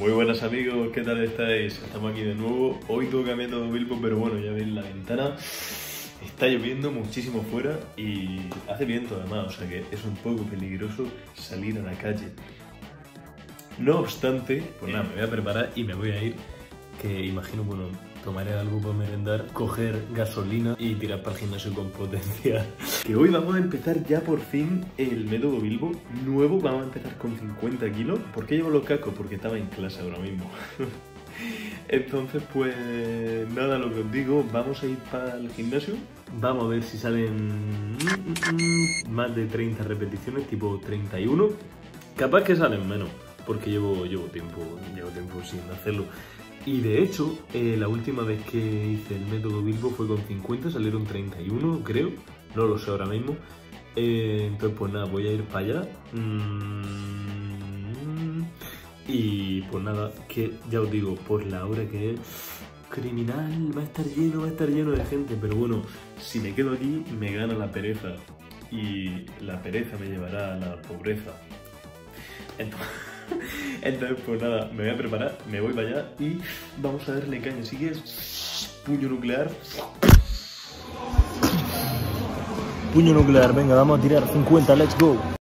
Muy buenas amigos, ¿qué tal estáis? Estamos aquí de nuevo. Hoy todo cambiando de Bilbo, pero bueno, ya veis la ventana. Está lloviendo muchísimo fuera y hace viento además, o sea que es un poco peligroso salir a la calle. No obstante, pues nada, me voy a preparar y me voy a ir, que imagino, bueno, tomaré algo para merendar, coger gasolina y tirar para el gimnasio con potencia. Que hoy vamos a empezar ya por fin el método Bilbo nuevo, vamos a empezar con 50 kilos. ¿Por qué llevo los cascos? Porque estaba en clase ahora mismo. Entonces, pues nada, lo que os digo, vamos a ir para el gimnasio. Vamos a ver si salen más de 30 repeticiones, tipo 31. Capaz que salen menos, porque llevo, llevo, tiempo, llevo tiempo sin hacerlo. Y de hecho, eh, la última vez que hice el método Bilbo fue con 50, salieron 31, creo. No lo sé ahora mismo. Eh, entonces, pues nada, voy a ir para allá. Mm, y pues nada, que ya os digo, por la hora que es criminal, va a estar lleno, va a estar lleno de gente. Pero bueno, si me quedo aquí, me gana la pereza. Y la pereza me llevará a la pobreza. Entonces... Entonces, pues nada, me voy a preparar, me voy para allá y vamos a darle caña. Así que puño nuclear. Puño nuclear, venga, vamos a tirar 50, let's go.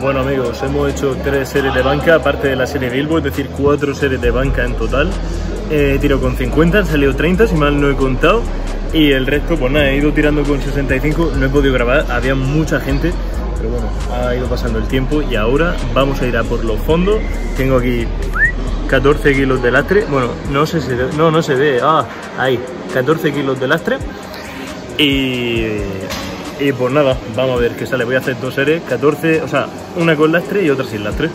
Bueno amigos, hemos hecho tres series de banca, aparte de la serie Bilbo, es decir, cuatro series de banca en total. Eh, tiro con 50, han salido 30, si mal no he contado. Y el resto, pues nada, he ido tirando con 65, no he podido grabar, había mucha gente, pero bueno, ha ido pasando el tiempo y ahora vamos a ir a por los fondos. Tengo aquí 14 kilos de lastre, bueno, no sé si, no, no se ve, ah, ahí, 14 kilos de lastre. Y y pues nada, vamos a ver qué sale. Voy a hacer dos series, 14, o sea, una con lastre y otra sin lastre.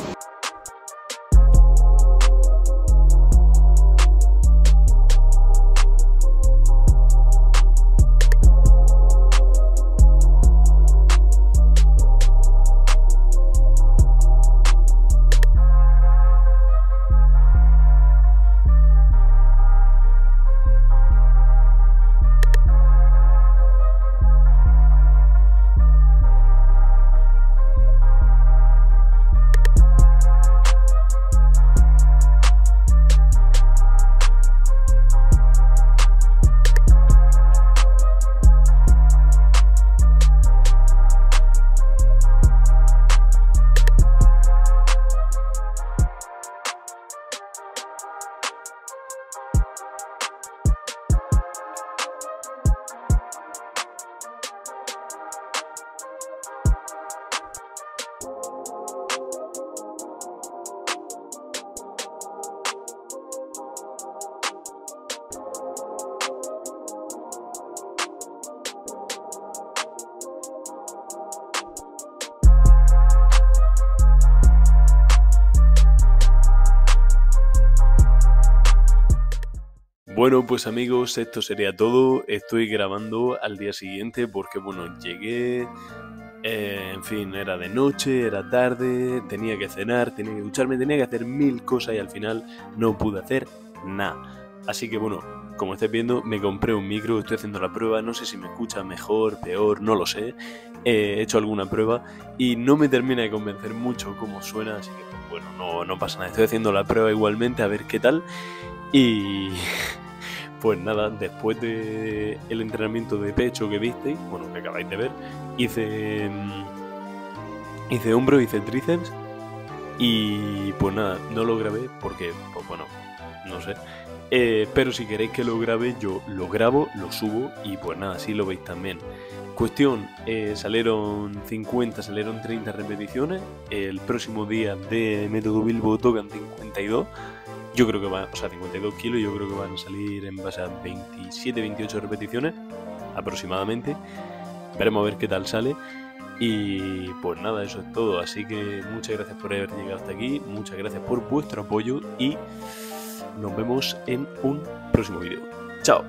Bueno, pues amigos, esto sería todo. Estoy grabando al día siguiente porque, bueno, llegué, eh, en fin, era de noche, era tarde, tenía que cenar, tenía que ducharme, tenía que hacer mil cosas y al final no pude hacer nada. Así que, bueno, como estáis viendo, me compré un micro, estoy haciendo la prueba, no sé si me escucha mejor, peor, no lo sé. he hecho alguna prueba y no me termina de convencer mucho cómo suena, así que, pues, bueno, no, no pasa nada. Estoy haciendo la prueba igualmente a ver qué tal. Y Pues nada, después del el entrenamiento de pecho que visteis, bueno, que acabáis de ver, hice, mm, hice hombro, hice tríceps y pues nada, no lo grabé porque, pues bueno, no sé. Eh, pero si queréis que lo grabe, yo lo grabo, lo subo y pues nada, así lo veis también. Cuestión, eh, salieron 50, salieron 30 repeticiones. El próximo día de Método Bilbo tocan 52. Yo creo que van, o sea, 52 kilos, yo creo que van a salir en base a 27, 28 repeticiones aproximadamente. Veremos a ver qué tal sale. Y pues nada, eso es todo. Así que muchas gracias por haber llegado hasta aquí. Muchas gracias por vuestro apoyo y nos vemos en un próximo vídeo. Chao.